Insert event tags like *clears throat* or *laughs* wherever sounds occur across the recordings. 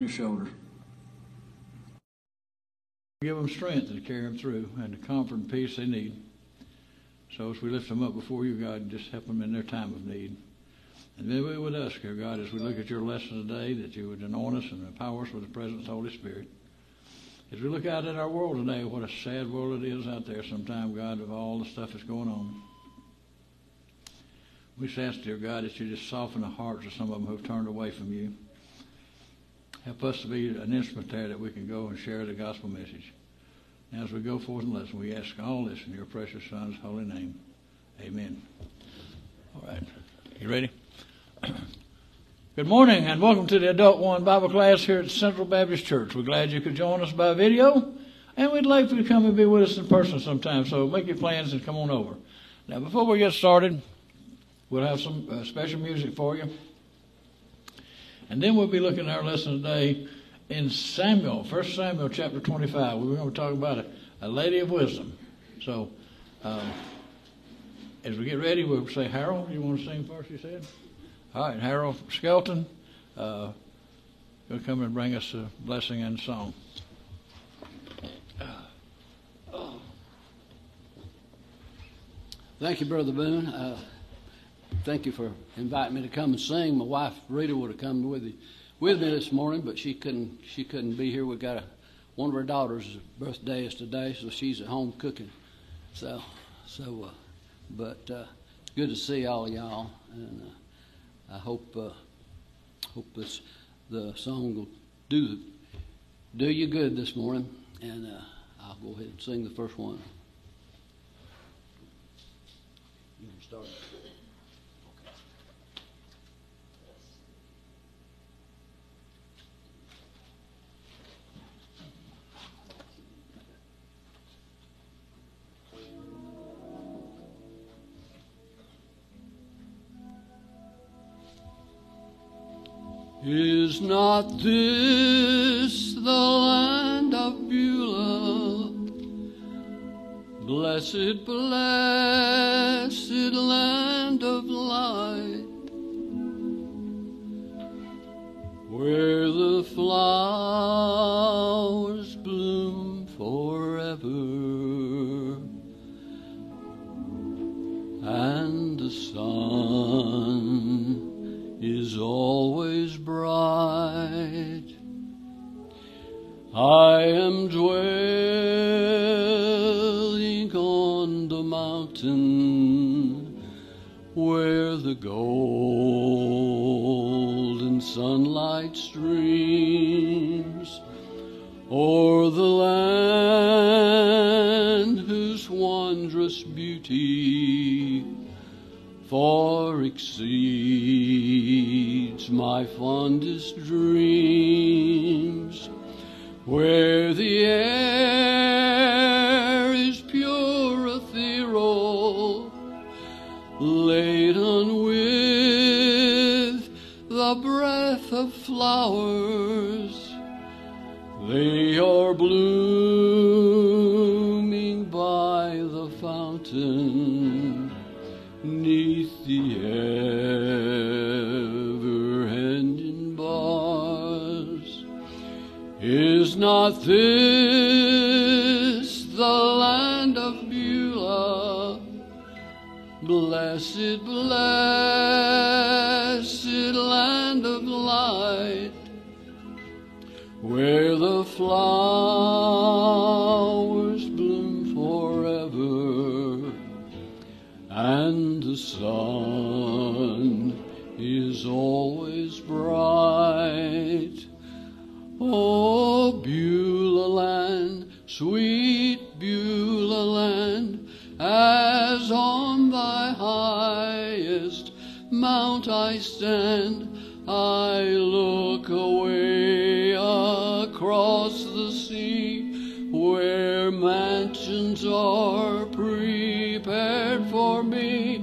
your shoulders. Give them strength to carry them through and the comfort and peace they need. So as we lift them up before you, God, just help them in their time of need. And then we with us, dear God, as we look at your lesson today, that you would anoint us and empower us with the presence of the Holy Spirit. As we look out at our world today, what a sad world it is out there sometimes, God, of all the stuff that's going on. We just ask, dear God, that you just soften the hearts of some of them who've turned away from you. Help us to be an instrument there that we can go and share the gospel message. Now, as we go forth and listen, we ask all this in your precious Son's holy name. Amen. All right. You ready? *clears throat* Good morning and welcome to the Adult One Bible class here at Central Baptist Church. We're glad you could join us by video, and we'd like for you to come and be with us in person sometime. So make your plans and come on over. Now, before we get started, We'll have some uh, special music for you. And then we'll be looking at our lesson today in Samuel, 1 Samuel chapter 25. We're going to talk about a, a lady of wisdom. So, um, as we get ready, we'll say, Harold, you want to sing first, you said? All right, Harold Skelton, uh, will come and bring us a blessing and song. Thank you, Brother Boone. Uh, thank you for inviting me to come and sing. My wife Rita would have come with you, with me this morning, but she couldn't. She couldn't be here. We got a, one of her daughter's birthday is today, so she's at home cooking. So, so, uh, but uh, good to see all of y'all, and uh, I hope uh, hope this the song will do do you good this morning, and uh, I'll go ahead and sing the first one. You can start. Is not this the land of Beulah? Blessed, blessed land of light, where the flowers I am dwelling on the mountain where the golden sunlight streams o'er the land whose wondrous beauty far exceeds my fondest dreams, where the air mount I stand, I look away across the sea where mansions are prepared for me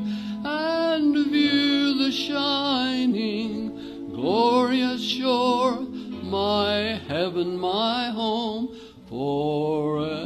and view the shining, glorious shore, my heaven, my home forevermore.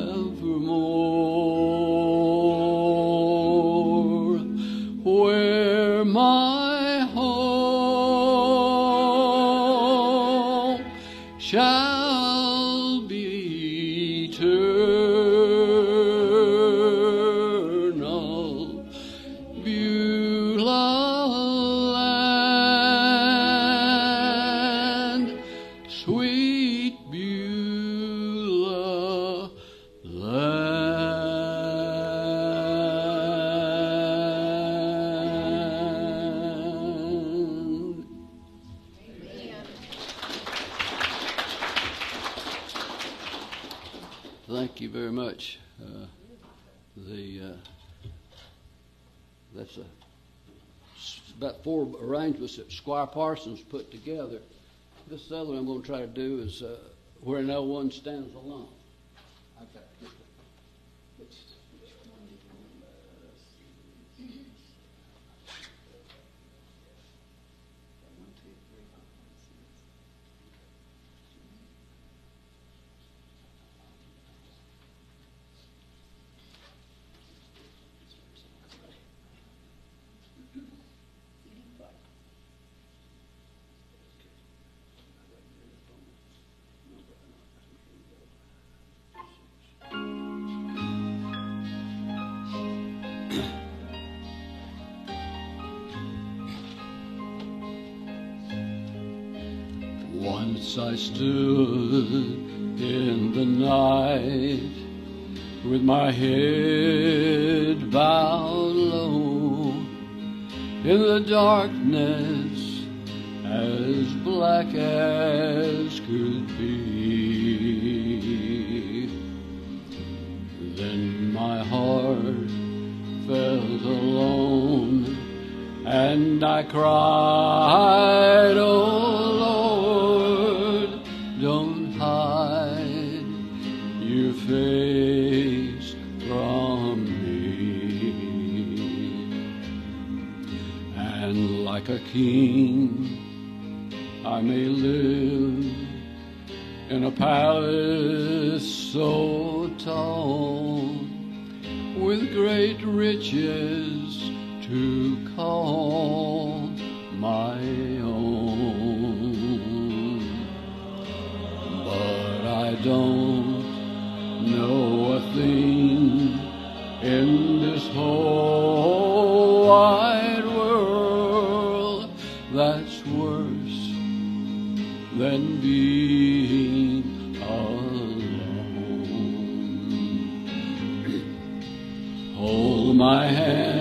Thank you very much. Uh, The, uh, that's a, about four arrangements that Squire Parsons put together. This other one I'm going to try to do is uh, Where No One Stands Alone. I stood in the night with my head bowed low in the darkness as black as could be. Then my heart felt alone and I cried, Oh Lord, like a king, I may live in a palace so tall with great riches to call my own. But I don't know a thing in this whole alone. Hold my hand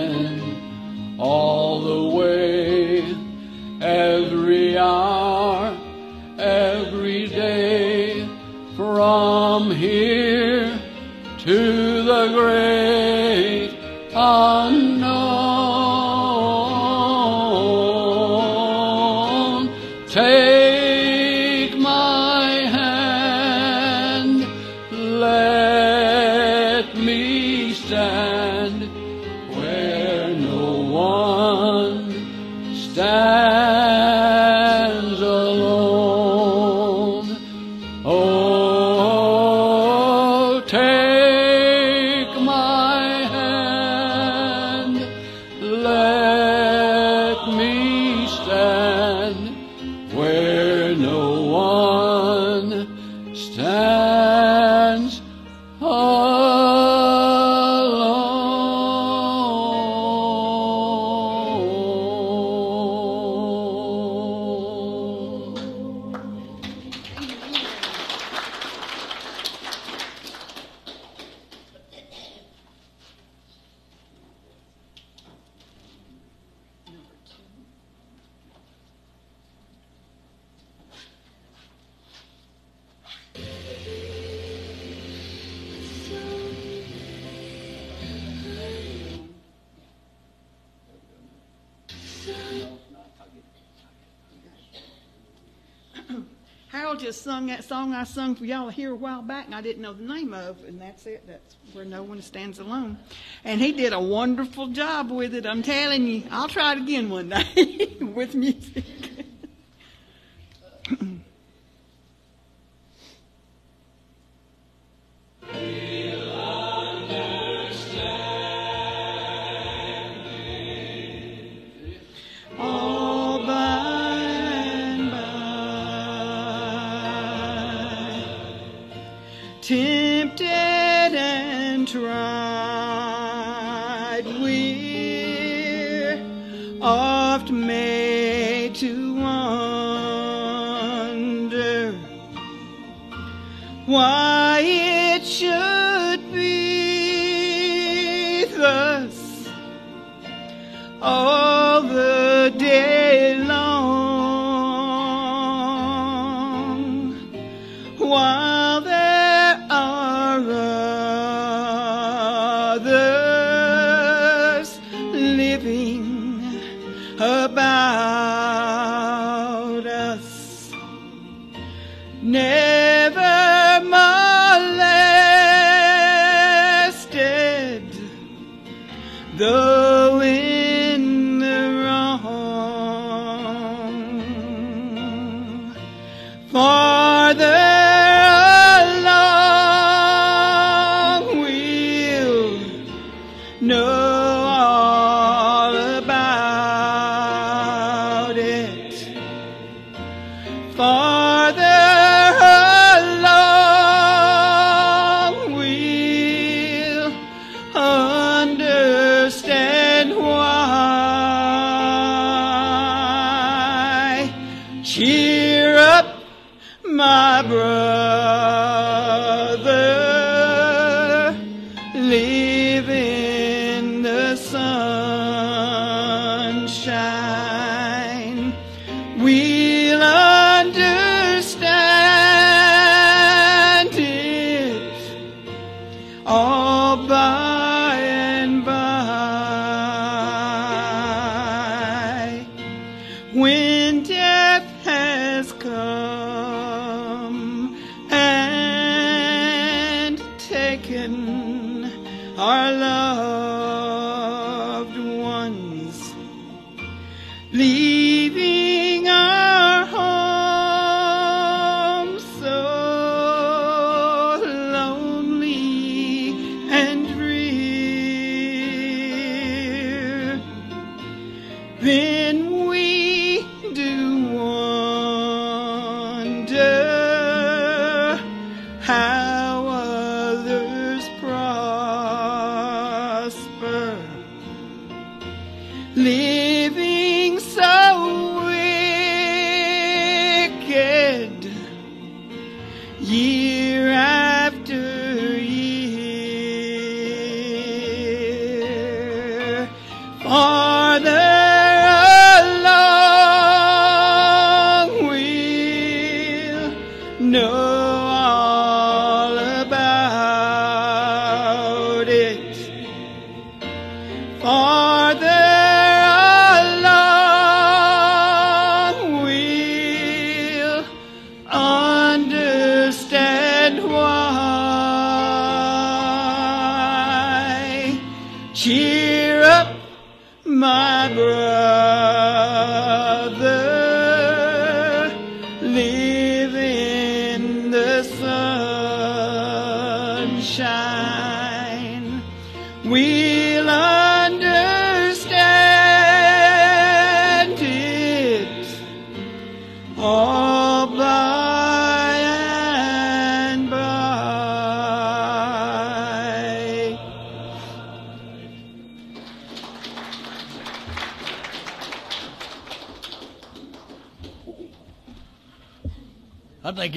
just sung that song I sung for y'all here a while back, and I didn't know the name of, and that's it. That's where no one stands alone. And he did a wonderful job with it. I'm telling you, I'll try it again one *laughs* day with music. 离别。Cheer up my brother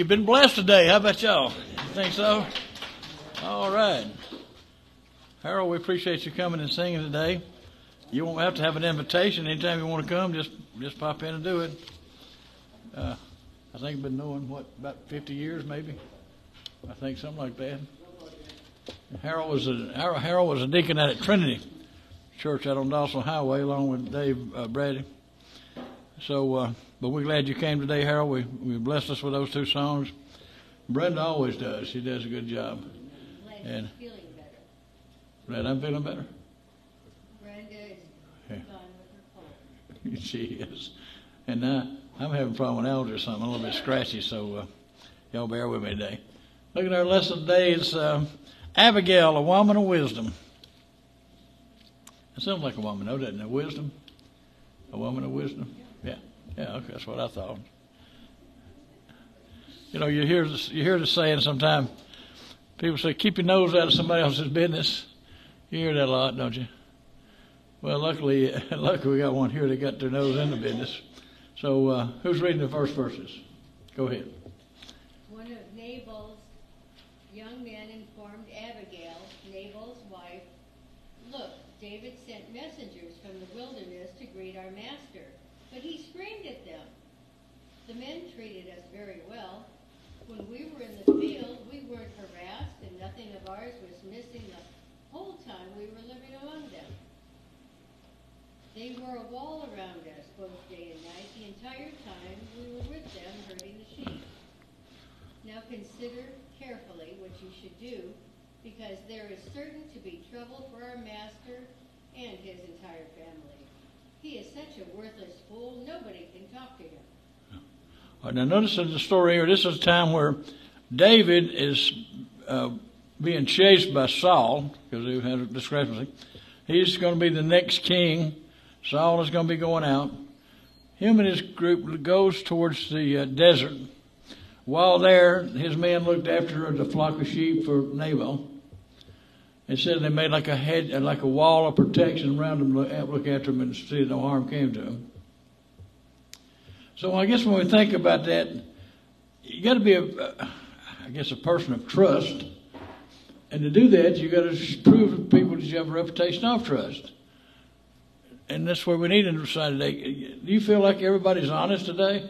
you've been blessed today. How about y'all? You think so? All right. Harold, we appreciate you coming and singing today. You won't have to have an invitation anytime you want to come. Just just pop in and do it. Uh, I think I've been knowing what about 50 years, maybe. I think something like that. Harold was a Harold was a deacon at Trinity Church out on Dawson Highway, along with Dave uh, Brady. So, uh, but we're glad you came today, Harold. We we blessed us with those two songs. Brenda always does. She does a good job. Glad And- feeling better. Glad I'm feeling better. Brenda is Yeah. done with her cold. *laughs* she is. And uh, I'm having a problem with allergies or something, a little bit scratchy, so uh, y'all bear with me today. Look at our lesson today. It's uh, Abigail, a woman of wisdom. It sounds like a woman, though, doesn't it? Wisdom? A woman of wisdom? Yeah. That's what I thought. You know, you hear this, you hear the saying sometimes, People say, keep your nose out of somebody else's business. You hear that a lot, don't you? Well, luckily, *laughs* luckily we got one here that got their nose in the business. So, uh, who's reading the first verses? Go ahead. One of Nabal's young men informed Abigail, Nabal's wife, Look, David sent messengers from the wilderness to greet our master, but he screamed at them. The men treated us very well. When we were in the field, we weren't harassed, and nothing of ours was missing the whole time we were living among them. They were a wall around us both day and night the entire time we were with them herding the sheep. Now consider carefully what you should do, because there is certain to be trouble for our master and his entire family. He is such a worthless fool, nobody can talk to him. Now notice in the story here, this is a time where David is uh, being chased by Saul because he had a discrepancy. He's going to be the next king. Saul is going to be going out. Him and his group goes towards the uh, desert. While there, his men looked after the flock of sheep for Nabal. It said they made like a head, like a wall of protection around him, look, look after him and see no harm came to him. So I guess when we think about that, you got to be a, I guess, a person of trust, and to do that, you got to prove to people that you have a reputation of trust. And that's where we need to decide today. Do you feel like everybody's honest today?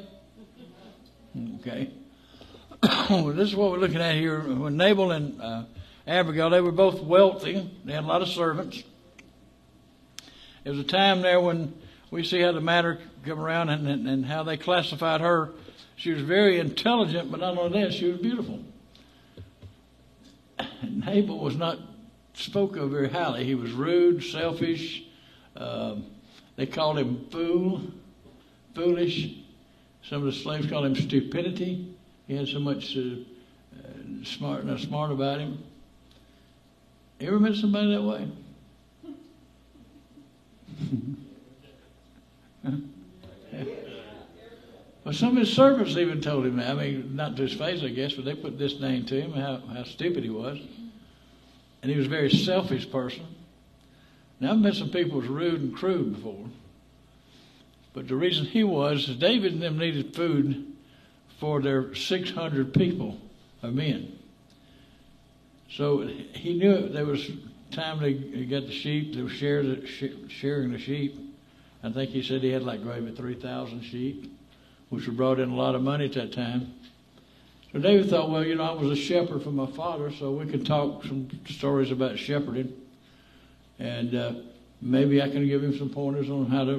Okay. *coughs* this is what we're looking at here. When Nabal and uh, Abigail, they were both wealthy. They had a lot of servants. It was a time there when we see how the matter come around and, and, and how they classified her. She was very intelligent, but not only that, she was beautiful. *laughs* Nabal was not spoke of very highly. He was rude, selfish. Um, they called him fool, foolish. Some of the slaves called him stupidity. He had so much uh, uh, smart, not smart about him. You ever met somebody that way? *laughs* Well, some of his servants even told him. I mean, not to his face, I guess, but they put this name to him, how, how stupid he was. And he was a very selfish person. Now, I've met some people who was rude and crude before. But the reason he was is David and them needed food for their 600 people of men. So he knew there was time to get the sheep, they were sharing the sheep. I think he said he had like maybe 3,000 sheep, which were brought in a lot of money at that time. So David thought, well, you know, I was a shepherd for my father, so we could talk some stories about shepherding. And uh, maybe I can give him some pointers on how to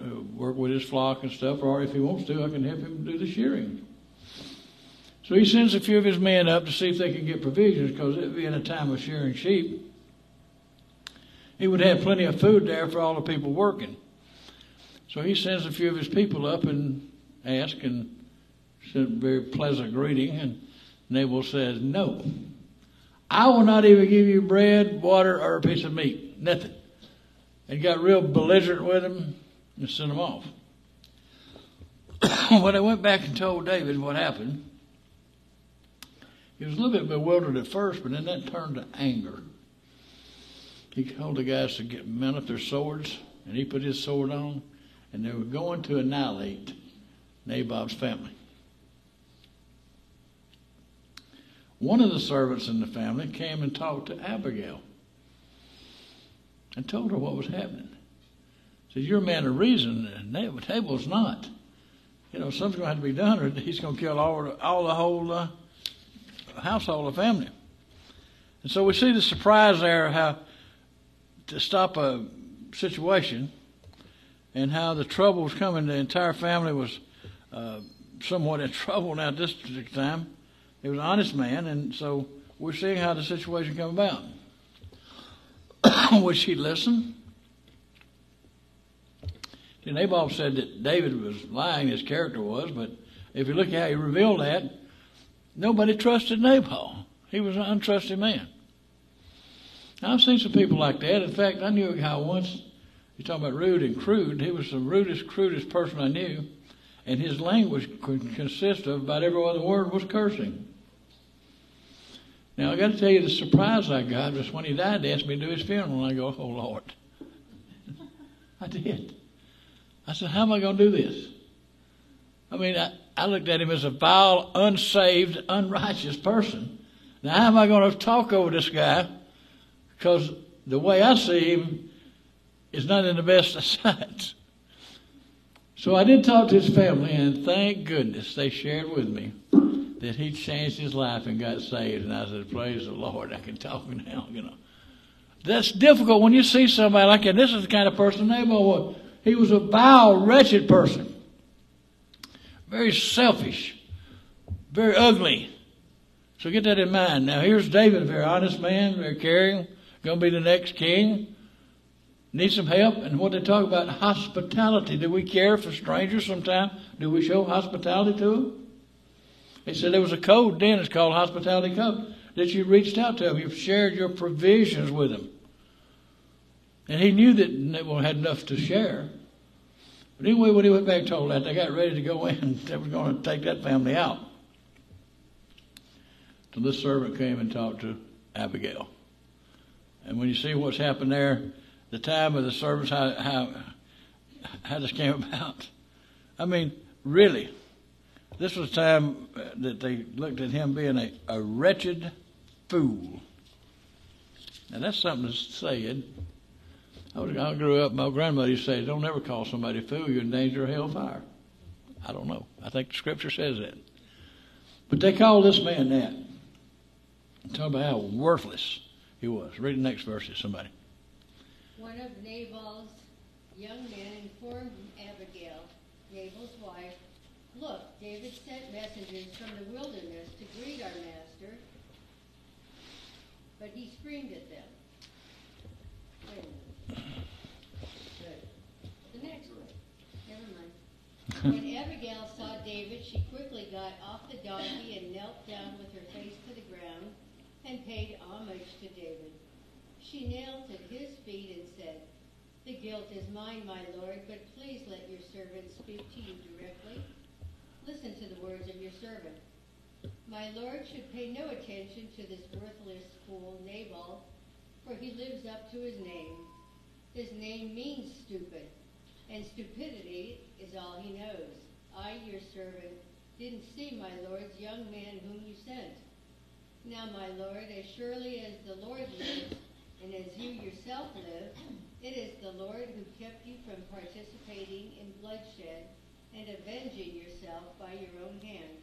uh, work with his flock and stuff, or if he wants to, I can help him do the shearing. So he sends a few of his men up to see if they can get provisions, because it being a time of shearing sheep, he would have plenty of food there for all the people working. So he sends a few of his people up and asks and said a very pleasant greeting. And Nabal says, No, I will not even give you bread, water, or a piece of meat. Nothing. And got real belligerent with him and sent him off. *coughs* when I went back and told David what happened, he was a little bit bewildered at first, but then that turned to anger. He told the guys to get mount up their swords, and he put his sword on and they were going to annihilate Naboth's family. One of the servants in the family came and talked to Abigail and told her what was happening. Said, You're a man of reason, and Nabal's not. You know, something's going to have to be done, or he's going to kill all, all the whole uh, household, the family. And so we see the surprise there how to stop a situation and how the trouble was coming. The entire family was uh, somewhat in *laughs* trouble now at this time. He was an honest man, and so we're seeing how the situation come about. *coughs* Would she listen? See, Nabal said that David was lying, his character was, but if you look at how he revealed that, nobody trusted Nabal. He was an untrusted man. I've seen some people like that. In fact, I knew a guy once you're talking about rude and crude. He was the rudest, crudest person I knew, and his language could consist of about every other word was cursing. Now I got to tell you the surprise I got was when he died. They asked me to do his funeral, and I go, "Oh Lord!" *laughs* I did. I said, "How am I going to do this?" I mean, I, I looked at him as a vile, unsaved, unrighteous person. Now, how am I going to talk over this guy? Because the way I see him is not in the best of sights. So I did talk to his family, and thank goodness they shared with me that he changed his life and got saved. And I said, Praise the Lord, I can talk *laughs* now, you know. That's difficult when you see somebody like that. This is the kind of person Nabal was. He was a vile, wretched person. Very selfish. Very ugly. So get that in mind. Now here's David, a very honest man, very caring, going to be the next king. Need some help? And what they talk about hospitality. Do we care for strangers sometimes? Do we show hospitality to them? They said there was a code then, it's called hospitality code, that you reached out to them. You've shared your provisions with them. And he knew that they had enough to share. But anyway, when he went back and told that, they got ready to go *laughs* in. They were going to take that family out. So this servant came and talked to Abigail. And when you see what's happened there, the time of the service, how, how, how this came *laughs* about. I mean, really, this was a time that they looked at him being a, a wretched fool. Now, that's something to say. I, was, I grew up, my grandmother used to say, don't ever call somebody a fool, you're in danger of hellfire. I don't know. I think the scripture says that. But they called this man that. Talk about how worthless he was. Read the next verse, somebody. One of Nabal's young men informed Abigail, Nabal's wife, Look, David sent messengers from the wilderness to greet our master, but he screamed at them. Wait a minute. Good. The next one. Never mind. When *laughs* Abigail saw David, she quickly got off the donkey and knelt down with her face to the ground and paid homage to David. She knelt at his feet and said, The guilt is mine, my lord, but please let your servant speak to you directly. Listen to the words of your servant. My lord should pay no attention to this worthless fool Nabal, for he lives up to his name. His name means stupid, and stupidity is all he knows. I, your servant, didn't see my lord's young man whom you sent. Now, my lord, as surely as the Lord lives, and as you yourself live, it is the Lord who kept you from participating in bloodshed and avenging yourself by your own hand.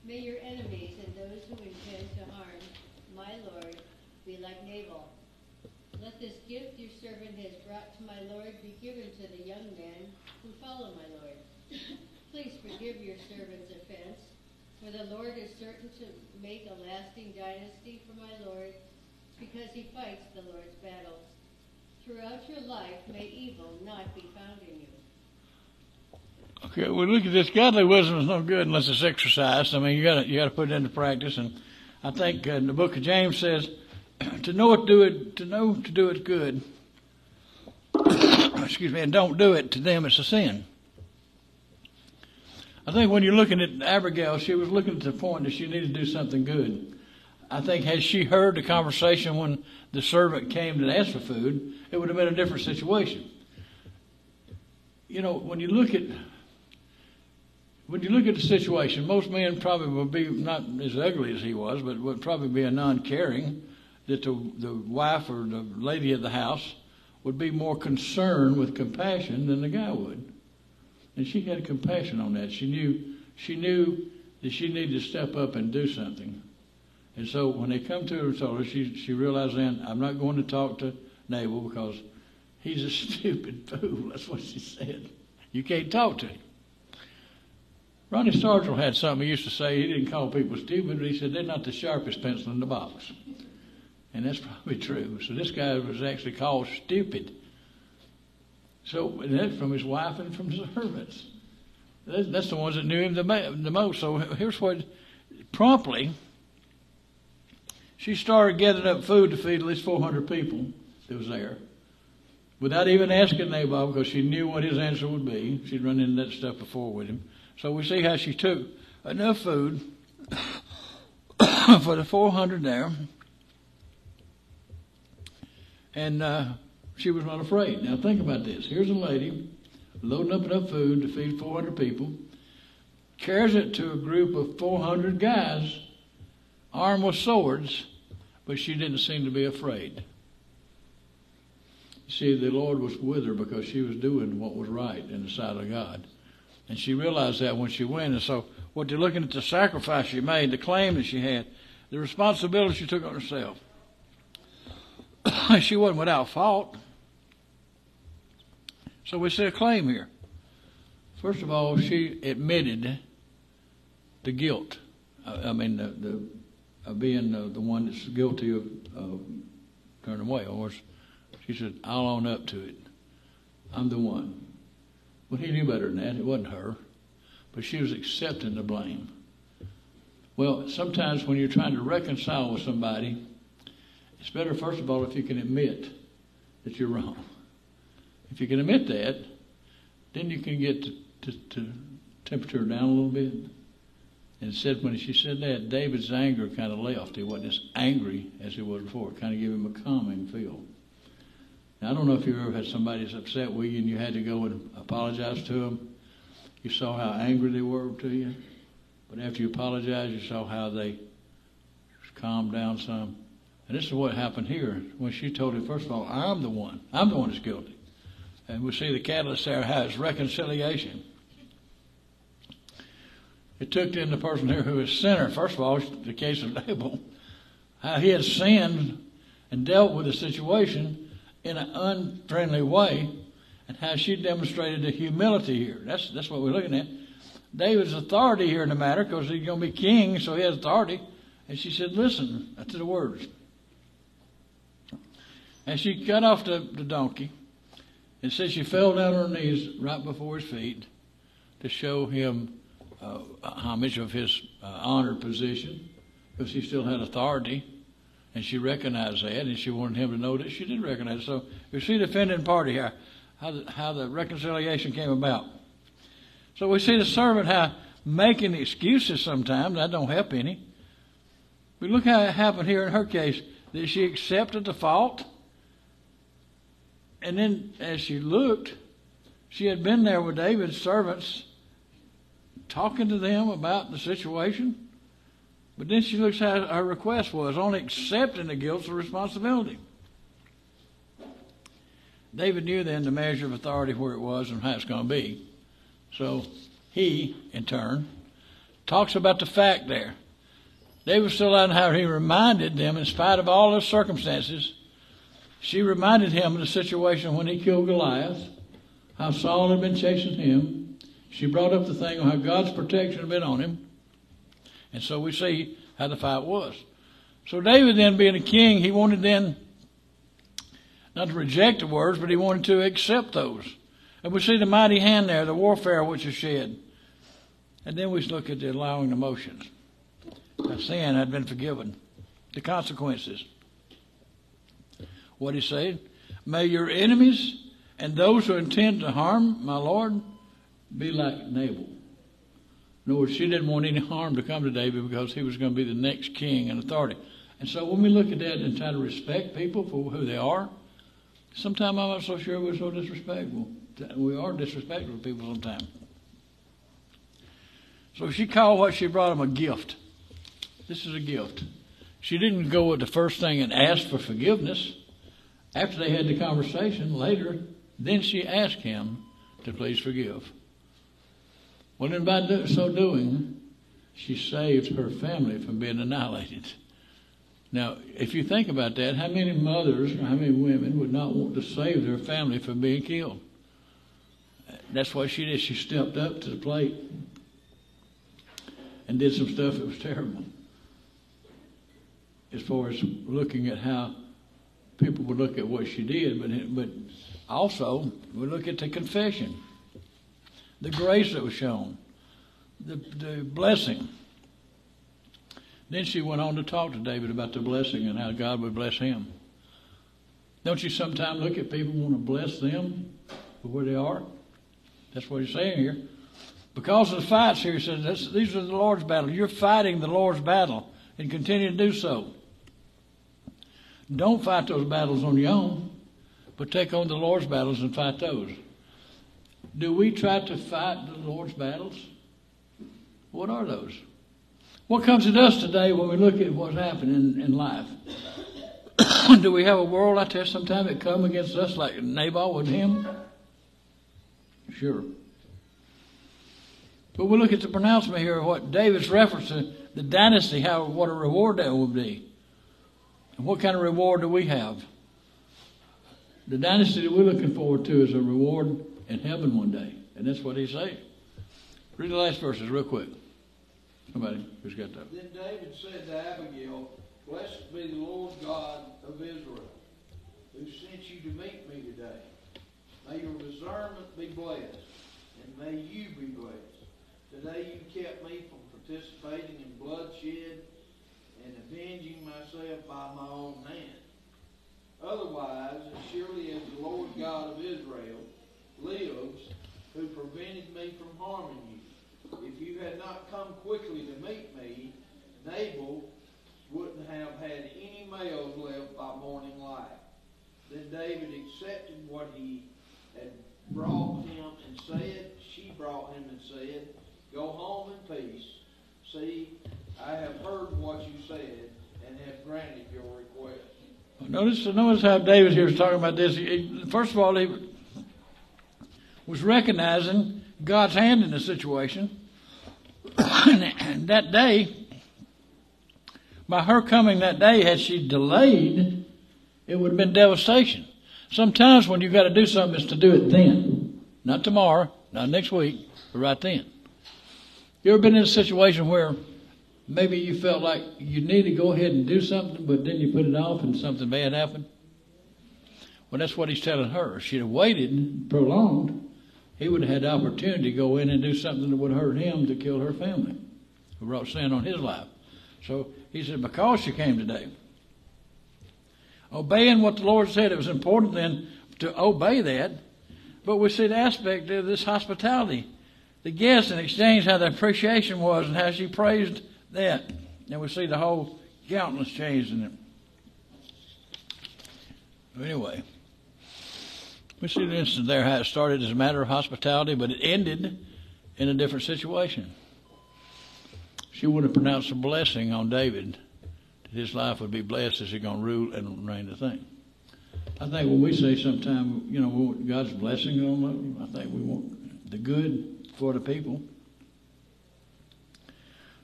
May your enemies and those who intend to harm my Lord be like Nabal. Let this gift your servant has brought to my Lord be given to the young men who follow my Lord. Please forgive your servant's offense, for the Lord is certain to make a lasting dynasty for my Lord, because he fights the Lord's battles. Throughout your life, may evil not be found in you. Okay, well, look at this. Godly wisdom is no good unless it's exercised. I mean, you got you got to put it into practice. And I think uh, the book of James says, *clears throat* to know it, do it. To know to do it good. *coughs* excuse me, and don't do it to them. It's a sin. I think when you're looking at Abigail, she was looking at the point that she needed to do something good. I think had she heard the conversation when the servant came to ask for food, it would have been a different situation. You know, when you look at when you look at the situation, most men probably would be not as ugly as he was, but would probably be a non-caring. That the the wife or the lady of the house would be more concerned with compassion than the guy would, and she had compassion on that. She knew she knew that she needed to step up and do something. And so when they come to her her, she she realized then I'm not going to talk to Nabal because he's a *laughs* stupid fool. That's what she said. You can't talk to him. Ronnie Sargent had something he used to say. He didn't call people stupid, but he said they're not the sharpest pencil in the box. And that's *laughs* probably true. So this guy was actually called stupid. So that's from his wife and from servants. That's, the ones that knew him the most. So here's what promptly she started gathering up food to feed at least 400 people that was there without even asking Nabal because she knew what his answer would be. She'd run into that stuff before with him. So we see how she took enough food *coughs* for the 400 there. And uh, she was not afraid. Now, think about this. Here's a lady loading up enough food to feed 400 people, carries it to a group of 400 guys armed with swords, but she didn't seem to be afraid. You see, the Lord was with her because she was doing what was right in the sight of God. And she realized that when she went. And so, what you're looking at the sacrifice she made, the claim that she had, the responsibility she took on herself. *coughs* she wasn't without fault. So we see a claim here. First of all, she admitted the guilt. I, I mean, the, the of being the, the one that's guilty of, of turning away. Or she said, "I'll own up to it. I'm the one." Well, he knew better than that. It wasn't her, but she was accepting the blame. Well, sometimes when you're trying to reconcile with somebody, it's better, first of all, if you can admit that you're wrong. If you can admit that, then you can get to, to, to temperature down a little bit. And said when she said that, David's anger kind of left. He wasn't as angry as he was before. It kind of gave him a calming feel. Now, I don't know if you ever had somebody that's upset with you and you had to go and apologize to them. You saw how angry they were to you. But after you apologized, you saw how they calmed down some. And this is what happened here when she told him, first of all, I'm the one. I'm the one that's guilty. And we see the catalyst there has reconciliation. It took in the person here who is sinner. First of all, the case of Nabal, how he had sinned and dealt with the situation in an unfriendly way, and how she demonstrated the humility here. That's that's what we're looking at. David's authority here in the matter, because he's going to be king, so he has authority. And she said, "Listen to the words." And she cut off the, the donkey. and said she fell down on her knees right before his feet to show him uh, homage of his uh, honored position because he still had authority. And she recognized that, and she wanted him to know that she did recognize it. So you see the defending party here, how the, how the reconciliation came about. So we see the servant how making excuses sometimes, that don't help any. We look how it happened here in her case. That she accepted the fault and then as she looked, she had been there with David's servants, talking to them about the situation. But then she looks at her request was only accepting the guilt of responsibility. David knew then the measure of authority where it was and how it's going to be. So he, in turn, talks about the fact there. David still out how he reminded them, in spite of all the circumstances, she reminded him of the situation when he killed Goliath, how Saul had been chasing him. She brought up the thing of how God's protection had been on him. And so we see how the fight was. So David then being a king, he wanted then not to reject the words, but he wanted to accept those. And we see the mighty hand there, the warfare which is shed. And then we look at the allowing emotions. The sin had been forgiven. The consequences. What he said? May your enemies and those who intend to harm my Lord be like Nabal. In other words, she didn't want any harm to come to David because he was going to be the next king and authority. And so when we look at that and try to respect people for who they are, sometimes I'm not so sure we're so disrespectful. We are disrespectful to people sometimes. So she called what she brought him a gift. This is a gift. She didn't go with the first thing and ask for forgiveness. After they had the conversation later, then she asked him to please forgive. Well, then by do, so doing, she saved her family from being annihilated. Now, if you think about that, how many mothers how many women would not want to save their family from being killed? That's what she did. She stepped up to the plate and did some stuff that was terrible. As far as looking at how people would look at what she did, but but also we look at the confession, the grace that was shown, the the blessing. Then she went on to talk to David about the blessing and how God would bless him. Don't you sometimes look at people want to bless them for where they are? That's what he's saying here. Because of the fights here, he says, these are the Lord's battle. You're fighting the Lord's battle. and continue to do so. Don't fight those battles on your own, but take on the Lord's battles and fight those. Do we try to fight the Lord's battles? What are those? What comes at us today when we look at what's happening in, life? *coughs* Do we have a world out there sometime that come against us like Nabal with him? Sure. But we look at the pronouncement here of what David's reference to the dynasty, how what a reward that would be. And what kind of reward do we have? The dynasty that we're looking forward to is a reward in heaven one day. And that's what he's saying. Read the last verses real quick. Somebody who's got that. Then David said to Abigail, Blessed be the Lord God of Israel, who sent you to meet me today. May your discernment be blessed, and may you be blessed. Today you kept me from participating in bloodshed and avenging myself by my own hand. Otherwise, as surely as the Lord God of Israel lives, who prevented me from harming you, if you had not come quickly to meet me, Nabal wouldn't have had any males left by morning light. Then David accepted what he had brought him and said, she brought him and said, Go home in peace. See, I have heard what you said and have granted your request. Notice, notice how David here is talking about this. First of all, he was recognizing God's hand in the situation. and *coughs* that day, by her coming that day, had she delayed, it would have been devastation. Sometimes when you've got to do something, it's to do it then. Not tomorrow, not next week, but right then. You ever been in a situation where maybe you felt like you need to go ahead and do something, but then you put it off and something bad happened? Well, that's what he's telling her. She'd have waited, prolonged, he would have had the opportunity to go in and do something that would hurt him to kill her family, who brought sin on his life. So he said, because she came today, obeying what the Lord said, it was important then to obey that. But we see the aspect of this hospitality. The guests in exchange how the appreciation was and how she praised that. And we see the whole countenance changed in it. Anyway, we see the instance there how it started as a matter of hospitality, but it ended in a different situation. She would have pronounced a blessing on David that his life would be blessed as he's going to rule and reign the thing. I think when we say sometimes, you know, we want God's blessing on them, I think we want the good for the people.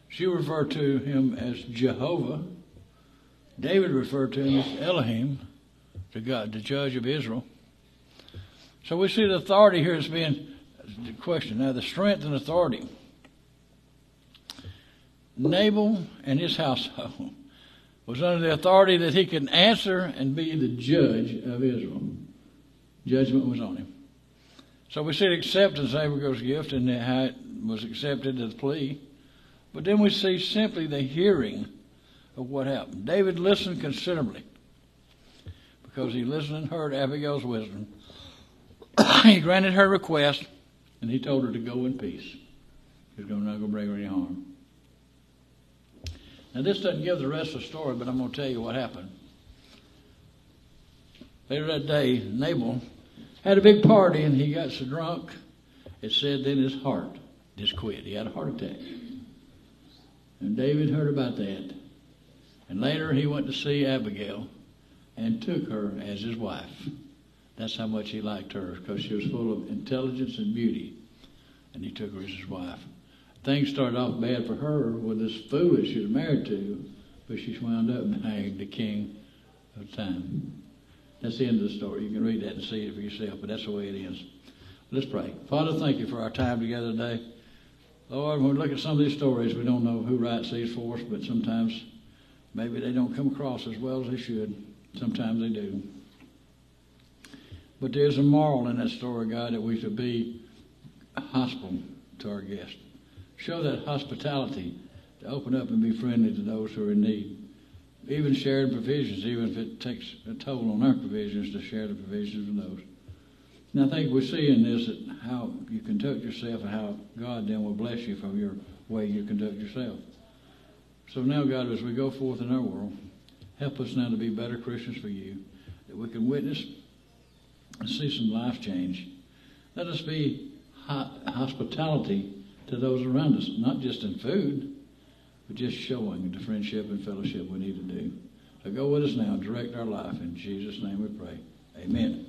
She referred to him as Jehovah. David referred to him as Elohim, to God, the judge of Israel. So we see the authority here as being the question. Now, the strength and authority. Nabal and his household was under the authority that he could answer and be the judge of Israel. Judgment was on him. So we see the acceptance of Abigail's gift and how it was accepted as a plea. But then we see simply the hearing of what happened. David listened considerably because he listened and heard Abigail's wisdom. *coughs* he granted her request and he told her to go in peace. He's going to not go bring her any harm. Now, this doesn't give the rest of the story, but I'm going to tell you what happened. Later that day, Nabal had a big party and he got so drunk, it said then his heart just quit. He had a heart attack. And David heard about that. And later he went to see Abigail and took her as his wife. That's how much he liked her, because she was full of intelligence and beauty. And he took her as his wife. Things started off bad for her with this fool that she was married to, but she's wound up marrying the king of time. That's the end of the story. You can read that and see it for yourself, but that's the way it is. Let's pray. Father, thank you for our time together today. Lord, when we look at some of these stories, we don't know who writes these for us, but sometimes maybe they don't come across as well as they should. Sometimes they do. But there's a moral in that story, God, that we should be hospitable to our guests. Show that hospitality to open up and be friendly to those who are in need. Even sharing provisions, even if it takes a toll on our provisions to share the provisions of those. And I think we see in this that how you conduct yourself and how God then will bless you for your way you conduct yourself. So now, God, as we go forth in our world, help us now to be better Christians for you, that we can witness see some life change. Let us be hospitality to those around us, not just in food, but just showing the friendship and fellowship we need to do. So go with us now, direct our life. In Jesus' name we pray. Amen.